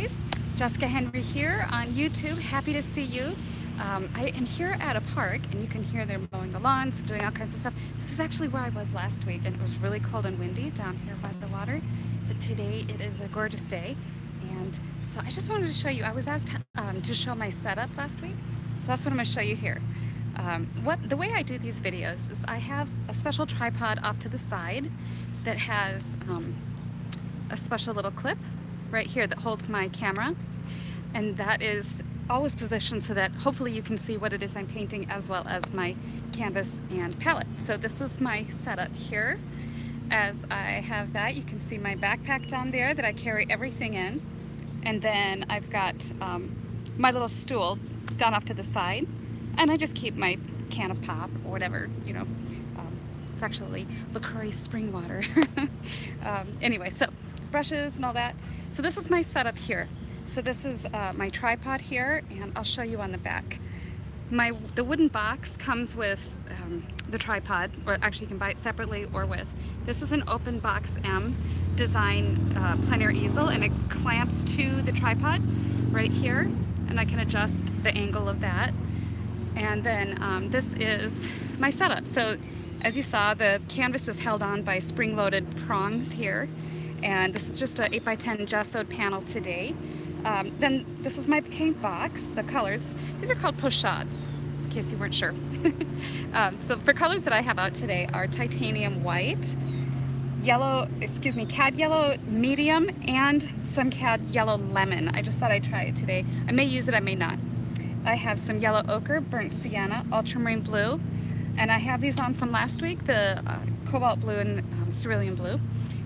guys, Jessica Henry here on YouTube. Happy to see you. Um, I am here at a park and you can hear them mowing the lawns, doing all kinds of stuff. This is actually where I was last week and it was really cold and windy down here by the water. But today it is a gorgeous day. And so I just wanted to show you, I was asked um, to show my setup last week. So that's what I'm gonna show you here. Um, what The way I do these videos is I have a special tripod off to the side that has um, a special little clip right here that holds my camera and that is always positioned so that hopefully you can see what it is I'm painting as well as my canvas and palette. So this is my setup here. As I have that, you can see my backpack down there that I carry everything in. And then I've got um, my little stool down off to the side. And I just keep my can of pop or whatever, you know. Um, it's actually LaCroix spring water. um, anyway, so brushes and all that. So this is my setup here. So this is uh, my tripod here and I'll show you on the back. My The wooden box comes with um, the tripod, or actually you can buy it separately or with. This is an open box M design uh, plein easel and it clamps to the tripod right here and I can adjust the angle of that. And then um, this is my setup. So as you saw, the canvas is held on by spring-loaded prongs here and this is just an 8x10 gessoed panel today. Um, then this is my paint box, the colors. These are called pochades, in case you weren't sure. um, so for colors that I have out today are titanium white, yellow, excuse me, cad yellow medium, and some cad yellow lemon. I just thought I'd try it today. I may use it, I may not. I have some yellow ochre, burnt sienna, ultramarine blue, and I have these on from last week, the uh, cobalt blue and um, cerulean blue.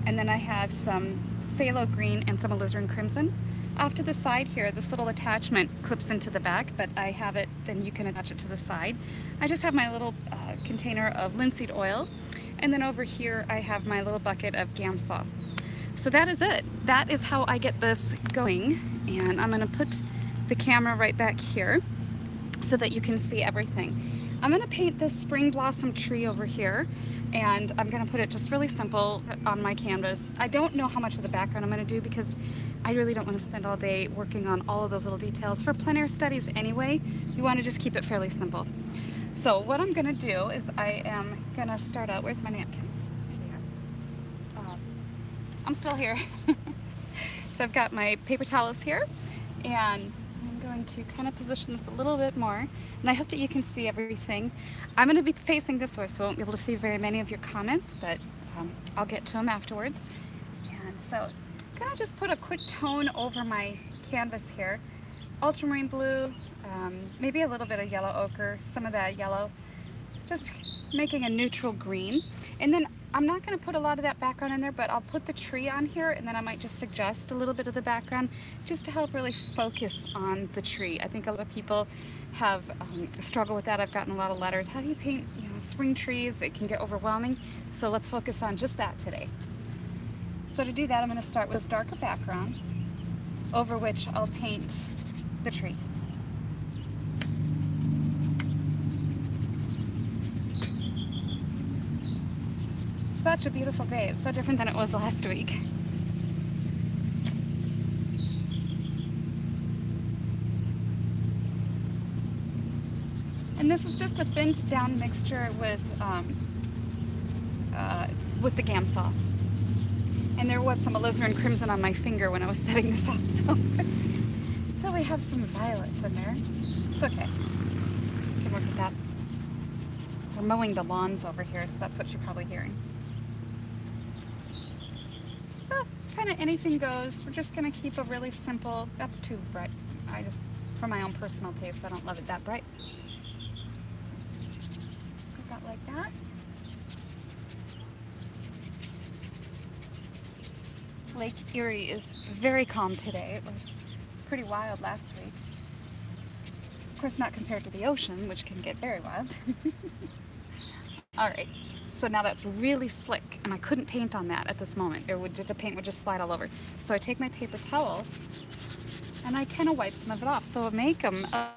And then I have some phthalo green and some alizarin crimson. Off to the side here, this little attachment clips into the back, but I have it, then you can attach it to the side. I just have my little uh, container of linseed oil, and then over here I have my little bucket of Gamsol. So that is it. That is how I get this going, and I'm gonna put the camera right back here so that you can see everything. I'm gonna paint this spring blossom tree over here and I'm gonna put it just really simple on my canvas. I don't know how much of the background I'm gonna do because I really don't wanna spend all day working on all of those little details. For plein air studies anyway, you wanna just keep it fairly simple. So what I'm gonna do is I am gonna start out, where's my napkins? Um, I'm still here. so I've got my paper towels here and going to kind of position this a little bit more and I hope that you can see everything. I'm going to be facing this way so I won't be able to see very many of your comments but um, I'll get to them afterwards. And so going to just put a quick tone over my canvas here. Ultramarine blue, um, maybe a little bit of yellow ochre, some of that yellow, just making a neutral green. And then I'm not going to put a lot of that background in there, but I'll put the tree on here and then I might just suggest a little bit of the background just to help really focus on the tree. I think a lot of people have um, struggled with that. I've gotten a lot of letters. How do you paint you know, spring trees? It can get overwhelming. So let's focus on just that today. So to do that, I'm going to start with this darker background over which I'll paint the tree. Such a beautiful day. It's so different than it was last week. And this is just a thinned down mixture with um, uh, with the Gamsol. And there was some alizarin crimson on my finger when I was setting this up. So, so we have some violets in there. It's okay. We can work with that. We're mowing the lawns over here, so that's what you're probably hearing. Kind of anything goes. We're just going to keep a really simple, that's too bright. I just, for my own personal taste, I don't love it that bright. Just that like that. Lake Erie is very calm today. It was pretty wild last week. Of course, not compared to the ocean, which can get very wild. All right, so now that's really slick and I couldn't paint on that at this moment. It would, the paint would just slide all over. So I take my paper towel and I kind of wipe some of it off. So I make them. Uh,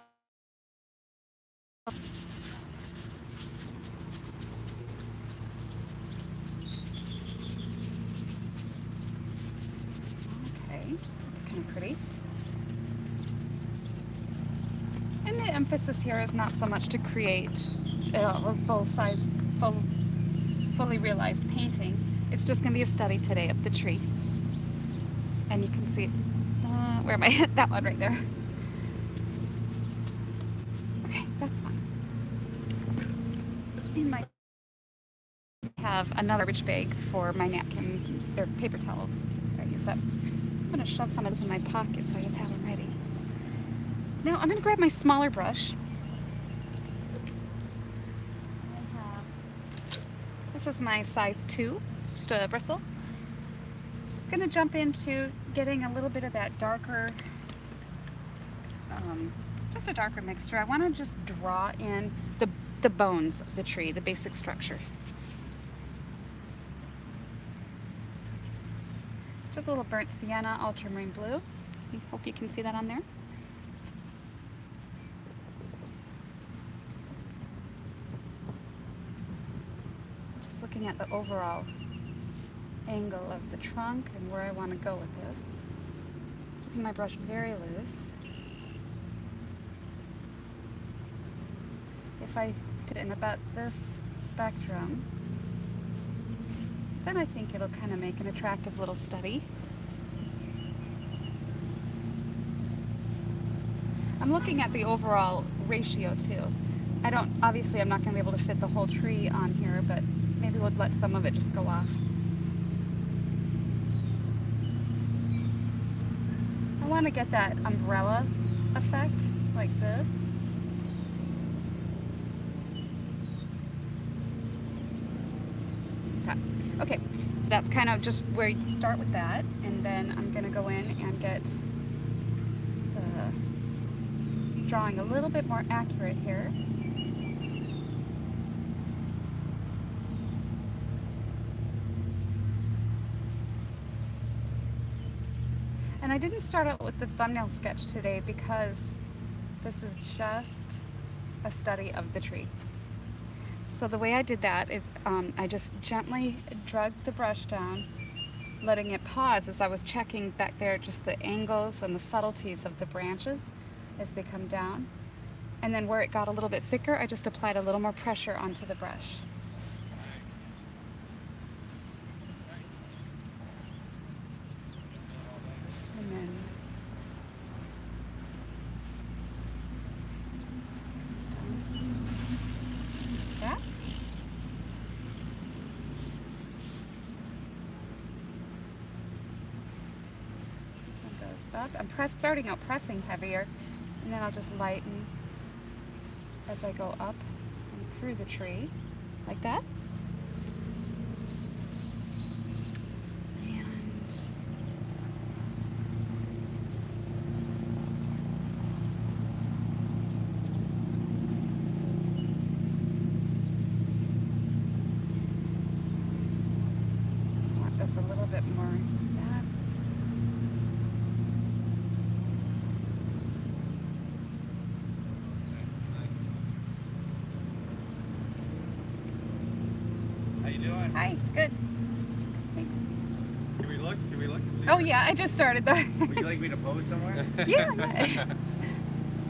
emphasis here is not so much to create uh, a full size full, fully realized painting. It's just going to be a study today of the tree. And you can see it's, uh, where am I? that one right there. Okay, that's fine. In my have another garbage bag for my napkins or paper towels that I use up. I'm going to shove some of this in my pocket so I just have them ready. Now I'm going to grab my smaller brush. This is my size 2, just a bristle. I'm going to jump into getting a little bit of that darker, um, just a darker mixture. I want to just draw in the, the bones of the tree, the basic structure. Just a little burnt sienna, ultramarine blue. I hope you can see that on there. Looking at the overall angle of the trunk and where I want to go with this. Keeping my brush very loose. If I did it in about this spectrum, then I think it'll kind of make an attractive little study. I'm looking at the overall ratio too. I don't, obviously I'm not going to be able to fit the whole tree on here, but maybe we'll let some of it just go off. I want to get that umbrella effect like this. Okay. so that's kind of just where you start with that, and then I'm going to go in and get the drawing a little bit more accurate here. And I didn't start out with the thumbnail sketch today because this is just a study of the tree. So the way I did that is um, I just gently drug the brush down, letting it pause as I was checking back there just the angles and the subtleties of the branches as they come down. And then where it got a little bit thicker, I just applied a little more pressure onto the brush. Up. I'm press, starting out pressing heavier and then I'll just lighten as I go up and through the tree like that. Hi, good. Thanks. Can we look? Can we look? oh yeah, I just started though. Would you like me to pose somewhere? yeah.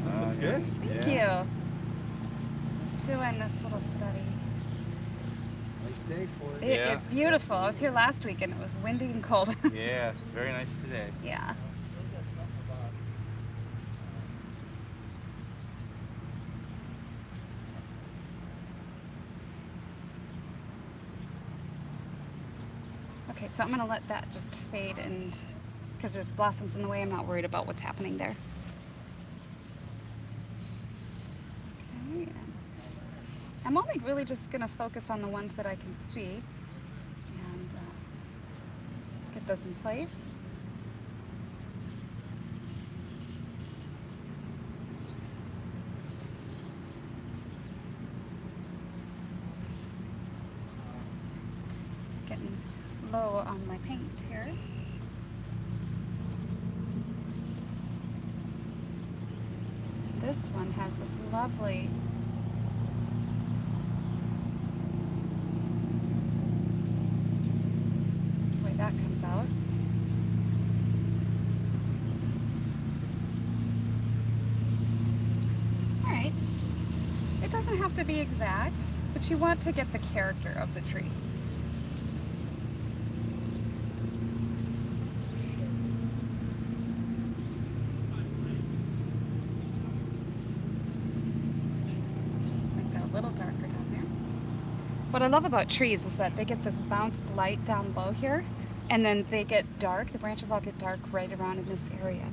That's good. Thank yeah. you. Just doing this little study. Nice day for it. It yeah. is beautiful. I was here last week and it was windy and cold. yeah, very nice today. Yeah. Okay, so I'm gonna let that just fade and because there's blossoms in the way, I'm not worried about what's happening there. Okay. I'm only really just gonna focus on the ones that I can see and uh, get those in place. Low on my paint here. This one has this lovely that comes out. All doesn't have to be exact, but you want to get the character of the tree. Just make that a little darker down there. What I love about trees is that they get this bounced light down low here, and then they get dark, the branches all get dark right around in this area.